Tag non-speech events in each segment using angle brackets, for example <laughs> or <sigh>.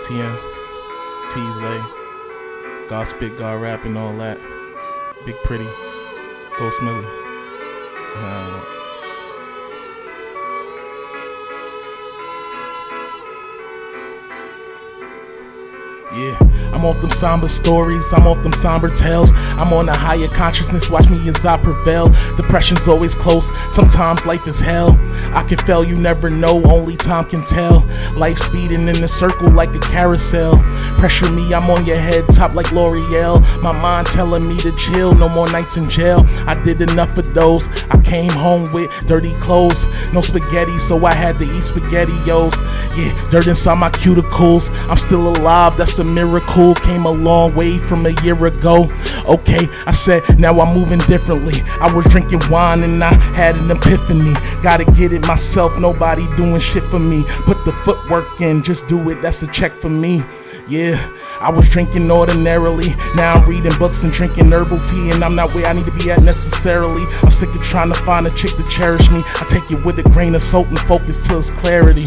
JTM, Teasley, God Spit, God Rap, and all that. Big Pretty, Ghost Millie. Uh, Yeah, I'm off them somber stories, I'm off them somber tales. I'm on a higher consciousness, watch me as I prevail. Depression's always close, sometimes life is hell. I can fail, you never know, only time can tell. Life speeding in a circle like a carousel. Pressure me, I'm on your head, top like L'Oreal. My mind telling me to chill, no more nights in jail. I did enough of those. I came home with dirty clothes, no spaghetti, so I had to eat spaghettios. Yeah, dirt inside my cuticles. I'm still alive, that's a miracle. Came a long way from a year ago. Okay, I said, now I'm moving differently. I was drinking wine and I had an epiphany. Gotta get it myself, nobody doing shit for me. Put the footwork in, just do it, that's a check for me. Yeah, I was drinking ordinarily. Now I'm reading books and drinking herbal tea, and I'm not where I need to be at necessarily. I'm sick of trying to find a chick to cherish me. I take it with a grain of salt and focus till it's clarity.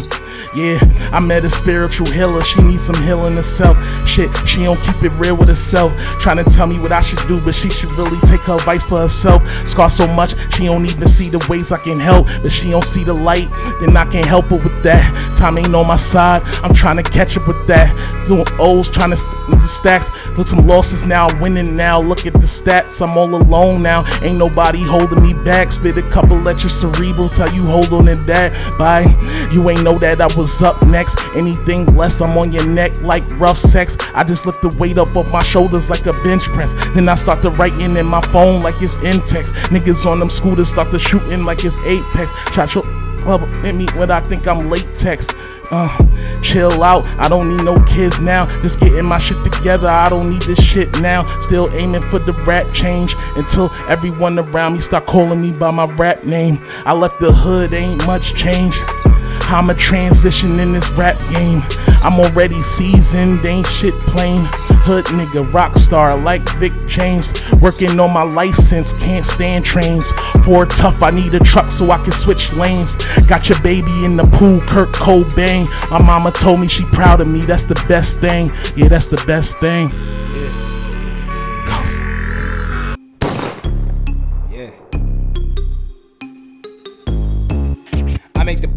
Yeah, I met a spiritual healer. She needs some healing herself. Shit, she don't keep it real with herself. Trying to tell me what I should do, but she should really take her advice for herself. Scar so much, she don't even see the ways I can help. But she don't see the light, then I can't help her with that. Time ain't on my side. I'm trying to catch up with that. Doing O's, trying to with the stacks. Look, some losses now, winning now. Look at the stats, I'm all alone now. Ain't nobody holding me back. Spit a couple at your cerebral, tell you hold on to that. Bye. You ain't know that I was up next. Anything less, I'm on your neck like rough sex. I just lift the weight up off my shoulders like a bench press. Then I start to writing in my phone like it's in text. Niggas on them scooters start to shooting like it's Apex. Try to bubble hit me when I think I'm latex. Uh, chill out, I don't need no kids now. Just getting my shit together, I don't need this shit now. Still aiming for the rap change until everyone around me start calling me by my rap name. I left the hood, ain't much change. I'm a transition in this rap game. I'm already seasoned, ain't shit plain. Hood nigga, rock star like Vic James. Working on my license, can't stand trains. For tough, I need a truck so I can switch lanes. Got your baby in the pool, Kurt Cobain. My mama told me she proud of me, that's the best thing. Yeah, that's the best thing.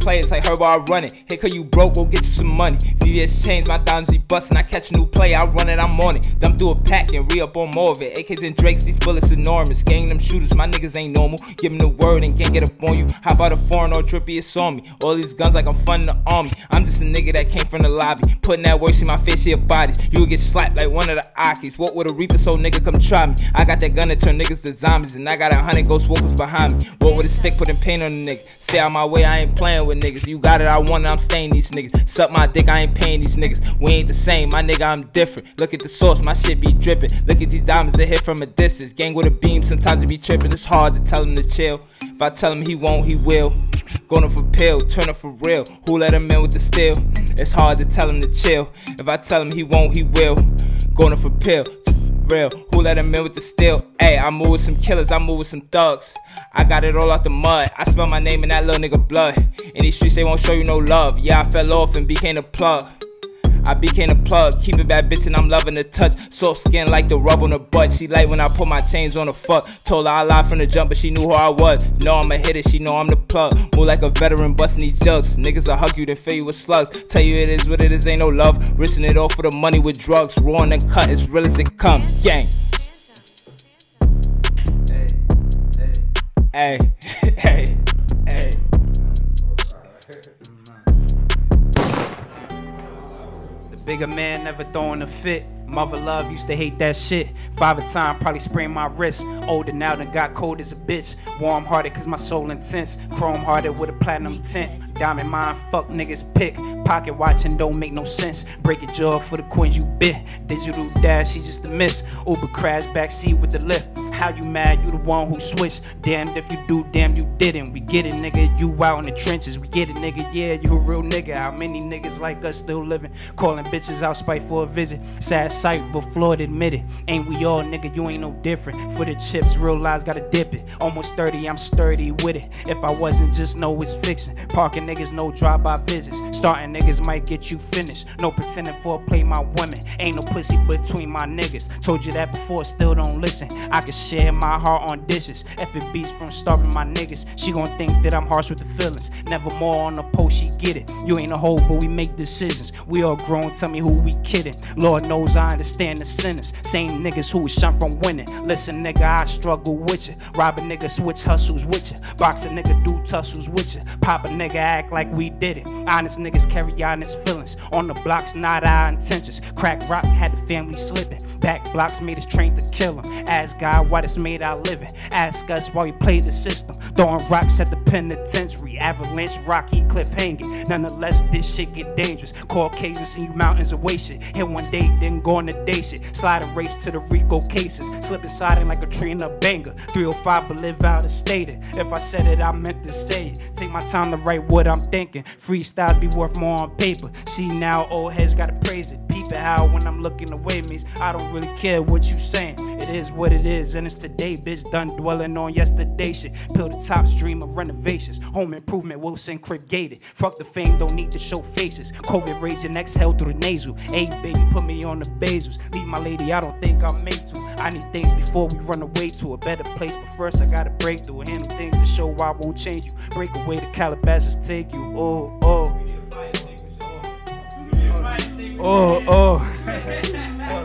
I make the plays like Herb, I run it. Hey, cause you broke, we'll get you some money. VVS chains, my diamonds be bustin'. I catch a new play, I run it, I'm on it. Dump through a pack and re up on more of it. AKs and Drakes, these bullets enormous. Gang them shooters, my niggas ain't normal. Give them the word and can't get up on you. How about a foreign or trippy, it's on me. All these guns like I'm funding the army. I'm just a nigga that came from the lobby. Putting that work, see my face, your bodies. You would get slapped like one of the Akis. What would a reaper so nigga come try me? I got that gun to turn niggas to zombies. And I got a hundred ghost walkers behind me. What with a stick, putting paint on the nigga. Stay out my way, I ain't playing with niggas. You got it, I want it, I'm staying these niggas. Suck my dick, I ain't paying these niggas. We ain't the same, my nigga, I'm different. Look at the source, my shit be dripping. Look at these diamonds that hit from a distance. Gang with a beam, sometimes it be tripping. It's hard to tell him to chill. If I tell him he won't, he will. Going for pill, turn up for real. Who let him in with the steel? It's hard to tell him to chill. If I tell him he won't, he will. Going for pill, real. Who let him in with the steel? Hey, I move with some killers, I move with some thugs. I got it all out the mud. I spell my name in that little nigga blood. In these streets, they won't show you no love. Yeah, I fell off and became a plug. I became a plug, keep it bad bitch and I'm loving the touch. Soft skin like the rub on the butt. She like when I put my chains on the fuck. Told her I lied from the jump, but she knew who I was. Know I'm a hitter, she know I'm the plug. Move like a veteran, busting these jugs. Niggas will hug you, then fill you with slugs. Tell you it is what it is, ain't no love. Risking it all for the money with drugs. Raw and cut, as real as it come. Gang. Hey, hey, hey. The <laughs> bigger man never throwing a fit. Mother love used to hate that shit. Five a time, probably sprained my wrist. Older now than got cold as a bitch. Warm hearted cause my soul intense. Chrome hearted with a platinum tint. Diamond mind, fuck niggas pick. Pocket watching don't make no sense. Break your jaw for the coins you bit. Digital dash, she just a miss. Uber crash backseat with the lift. How you mad? You the one who switched. Damned if you do, damn you didn't. We get it, nigga. You out in the trenches. We get it, nigga. Yeah, you a real nigga. How many niggas like us still living? Calling bitches out spite for a visit. Sad sight, but Floyd admitted. Ain't we all, nigga? You ain't no different. For the chips, real lies gotta dip it. Almost 30, I'm sturdy with it. If I wasn't, just know it's fixing. Parking niggas, no drive-by visits. Starting niggas might get you finished. No pretending for play my women. Ain't no pussy between my niggas. Told you that before, still don't listen. I can share my heart on dishes. If it beats from starving my niggas, she gon' think that I'm harsh with the feelings. Never more on the post, she get it. You ain't a hoe, but we make decisions. We all grown, tell me who we kidding. Lord knows I understand the sentence. Same niggas who was shun from winning. Listen, nigga, I struggle with you. Rob a nigga, switch hustles with you. Box a nigga, do tussles with you. Pop a nigga, act like we did it. Honest niggas carry honest feelings. On the blocks, not our intentions. Crack rock had the family slipping. Back blocks made us train to kill him. Ask God why this made our living. Ask us why we played the system. Throwing rocks at the penitentiary. Avalanche, rocky cliff hanging. Nonetheless, this shit get dangerous. Caucasians see you mountains away shit. Hit one day, then go on the day shit. Slide a race to the Rico cases. Slipping sliding like a tree in a banger. 305 but live out of state. If I said it, I meant to say it. Take my time to write what I'm thinking. Freestyles be worth more on paper. See now, old heads gotta praise it. Peep it how when I'm looking away means I don't really care what you saying. It is what it is, and it's today, bitch. Done dwelling on yesterday shit. Pill the tops, dream of renovations. Home improvement, Wilson crib gated. Fuck the fame, don't need to show faces. COVID raging, exhale through the nasal. Hey, baby, put me on the basils. Leave my lady, I don't think I'm made to. I need things before we run away to a better place, but first I gotta break through. Handle things to show I won't change you. Break away the Calabasas, take you. Oh, oh. Oh, oh. <laughs>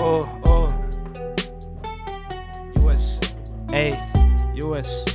oh, oh. US. Hey, US.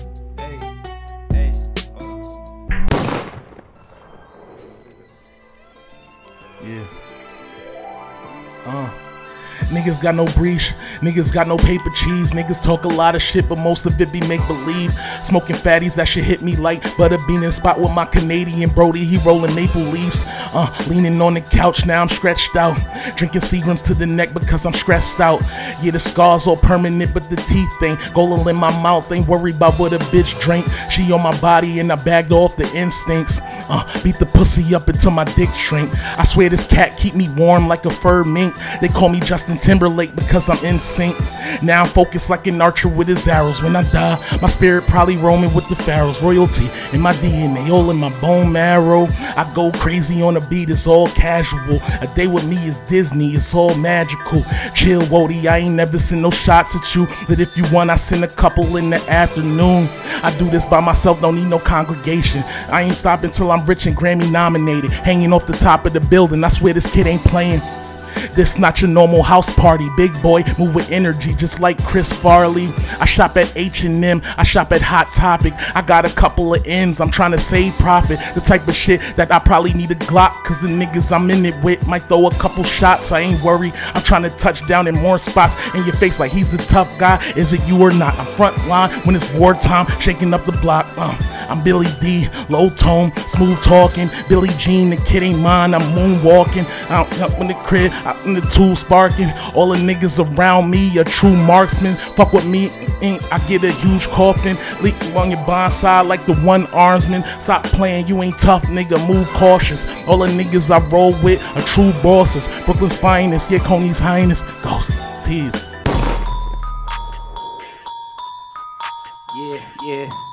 Niggas got no breach, niggas got no paper cheese. Niggas talk a lot of shit, but most of it be make believe. Smoking fatties, that shit hit me like butter bean in spot with my Canadian Brody. He rolling maple leaves. Uh, leaning on the couch, now I'm stretched out. Drinking Seagrams to the neck because I'm stressed out. Yeah, the scars all permanent, but the teeth ain't. Gola in my mouth, ain't worried about what a bitch drink. She on my body and I bagged off the instincts. Uh, beat the pussy up until my dick shrink. I swear this cat keep me warm like a fur mink. They call me Justin Timberlake because I'm in sync. Now I'm focused like an archer with his arrows. When I die, my spirit probably roaming with the pharaohs. Royalty in my DNA, all in my bone marrow. I go crazy on the beat, it's all casual. A day with me is Disney, it's all magical. Chill, Wody, I ain't never seen no shots at you. That if you want, I send a couple in the afternoon. I do this by myself, don't need no congregation. I ain't stopping till I'm rich and Grammy nominated. Hanging off the top of the building, I swear this kid ain't playing. This not your normal house party, big boy. Move with energy, just like Chris Farley. I shop at H&M, I shop at Hot Topic. I got a couple of ends, I'm trying to save profit. The type of shit that I probably need a Glock, cause the niggas I'm in it with might throw a couple shots. I ain't worried, I'm trying to touch down in more spots in your face like he's the tough guy. Is it you or not? I'm front line when it's wartime, shaking up the block. Uh, I'm Billy Dee, low tone, smooth talking. Billy Jean, the kid ain't mine. I'm moonwalking out up in the crib, out in the tool sparking. All the niggas around me, a true marksman. Fuck with me, and I get a huge coffin. Leak on your blind side like the one armsman. Stop playing, you ain't tough, nigga. Move cautious. All the niggas I roll with are true bosses. Brooklyn's finest, yeah, Coney's highness. Ghost, tease. Yeah, yeah.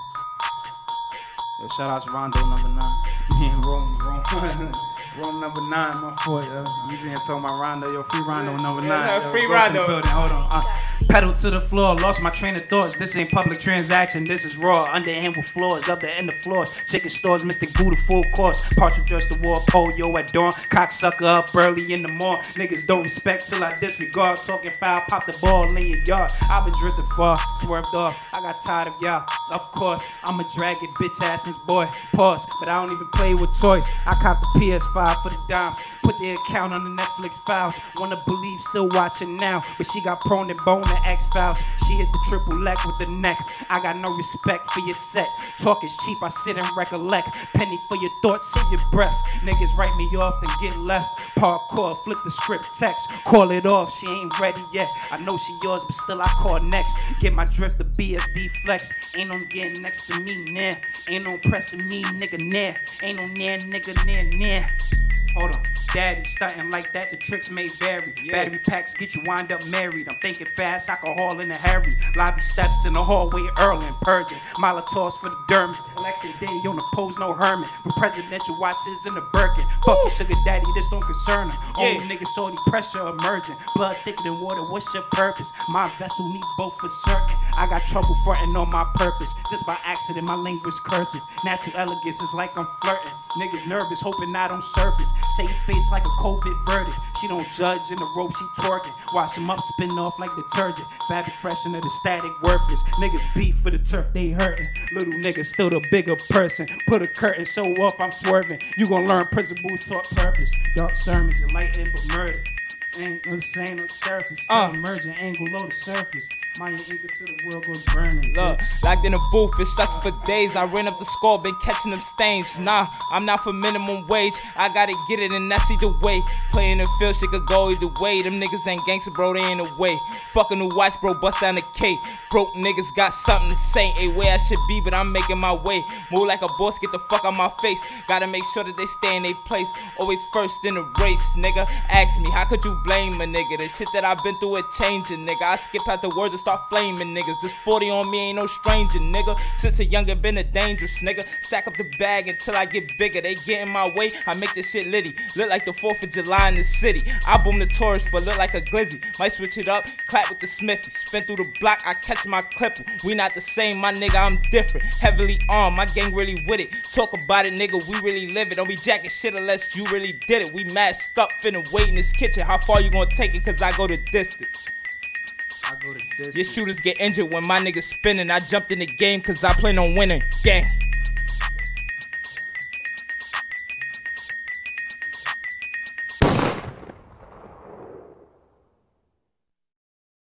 Shout out to Rondo number nine. <laughs> Me and Rome, Rome, <laughs> Rome number nine, my fault, yo. Usually here talking about Rondo, yo. Free Rondo number nine. Yeah, yo. free in the Rondo. Building. Hold on. Uh, pedal to the floor, lost my train of thoughts. This ain't public transaction, this is raw. Underhand with floors, up the end of floors. Chicken stores, Mystic Buddha full course. Partial thirst the war, polio at dawn. Cocksucker up early in the morn. Niggas don't respect till I disregard. Talking foul, pop the ball in your yard. I've been drifting far, swerved off. I got tired of y'all. Of course, I'm a drag it, bitch ass this boy. Pause, but I don't even play with toys. I cop the PS5 for the dimes. Put the account on the Netflix files. Wanna believe, still watching now. But she got prone and bone the X Files. She hit the triple leg with the neck. I got no respect for your set. Talk is cheap, I sit and recollect. Penny for your thoughts, save your breath. Niggas write me off and get left. Parkour, flip the script text. Call it off, she ain't ready yet. I know she yours, but still I call next. Get my drift to BSD flex. Ain't no getting next to me, nah. Ain't no pressing me, nigga, nah. Ain't no near, nigga, near, near. Hold on. Daddy stunting like that, the tricks may vary. Yeah. Battery packs get you wind up married. I'm thinking fast, alcohol in a hurry. Lobby steps in the hallway, early and purging. Molotovs for the dermis. Election day on the pose, no Herman. With presidential watches in the Birkin. Fuck your sugar daddy, this don't concern him. Yeah. Old niggas saw the pressure emerging. Blood thicker than water, what's your purpose? My vessel need both for certain. I got trouble fronting on my purpose. Just by accident, my language cursive. Natural elegance is like I'm flirting. Niggas nervous, hoping I don't surface. Say face like a COVID verdict. She don't judge in the rope, she twerking. Wash them up, spin off like detergent. Fabric freshener, the static worthless. Niggas beef for the turf, they hurting. Little niggas still the bigger person. Put a curtain, show off, I'm swerving. You gon' learn principles taught purpose. Dark sermons, enlightened but murder. Ain't no same no surface. Uh. Emerging angle low the surface. My anchor to the world goes burning. Look, locked in a booth, been stressing for days. I ran up the score, been catching them stains. Nah, I'm not for minimum wage. I gotta get it, and that's either way. Playing the field, shit could go either way. Them niggas ain't gangster, bro, they ain't away. Fucking the watch, bro, bust down the K. Broke niggas got something to say. Ain't where I should be, but I'm making my way. Move like a boss, get the fuck out my face. Gotta make sure that they stay in their place. Always first in the race, nigga. Ask me, how could you blame a nigga? The shit that I've been through, it changing, nigga. I skip out the words start flaming niggas. This 40 on me ain't no stranger, nigga. Since a youngin' been a dangerous nigga. Stack up the bag until I get bigger. They get in my way, I make this shit litty. Look like the 4th of July in the city. I boom the tourist, but look like a glizzy. Might switch it up, clap with the Smithy. Spin through the block, I catch my clipper. We not the same, my nigga, I'm different. Heavily armed, my gang really with it. Talk about it, nigga, we really live it. Don't be jacking shit unless you really did it. We masked up, finna wait in this kitchen. How far you gonna take it? Cause I go the distance. Your shooters get injured when my niggas spinning. I jumped in the game cause I plan on winning. Gang.